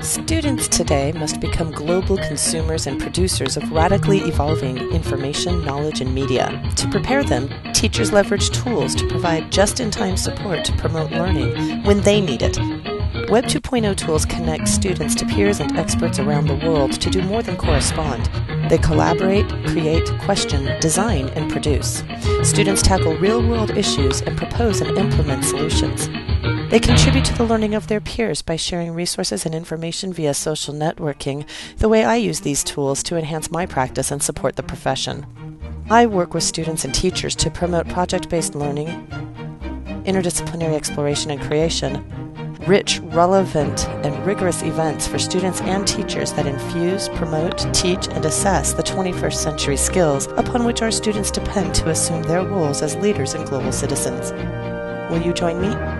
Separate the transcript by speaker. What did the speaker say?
Speaker 1: Students today must become global consumers and producers of radically evolving information, knowledge, and media. To prepare them, teachers leverage tools to provide just in time support to promote learning when they need it. Web 2.0 tools connect students to peers and experts around the world to do more than correspond. They collaborate, create, question, design, and produce. Students tackle real world issues and propose and implement solutions. They contribute to the learning of their peers by sharing resources and information via social networking, the way I use these tools to enhance my practice and support the profession. I work with students and teachers to promote project based learning, interdisciplinary exploration and creation, rich, relevant, and rigorous events for students and teachers that infuse, promote, teach, and assess the 21st century skills upon which our students depend to assume their roles as leaders and global citizens. Will you join me?